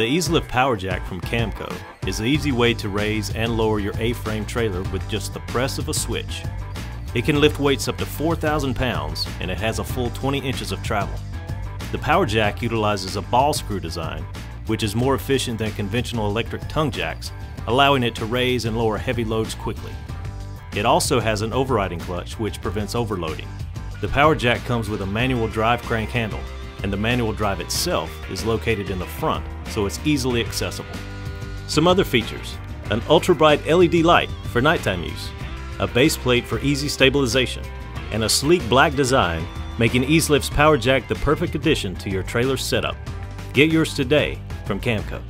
The Eaz Lift Power Jack from Camco is an easy way to raise and lower your A-frame trailer with just the press of a switch. It can lift weights up to 4,000 pounds and it has a full 20 inches of travel. The Power Jack utilizes a ball screw design, which is more efficient than conventional electric tongue jacks, allowing it to raise and lower heavy loads quickly. It also has an overriding clutch which prevents overloading. The Power Jack comes with a manual drive crank handle, and the manual drive itself is located in the front so it's easily accessible. Some other features an ultra bright LED light for nighttime use, a base plate for easy stabilization, and a sleek black design making Eaz Lift's Power Jack the perfect addition to your trailer setup. Get yours today from Camco.